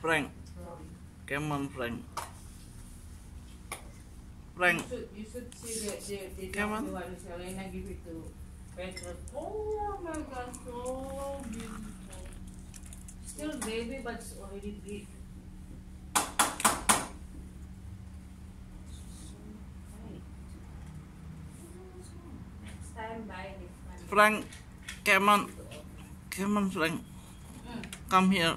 Frank. Cameron, Frank. Frank. You should, you should see the, the, the Cameron. Frank. Come on. Come on, Frank. Come here.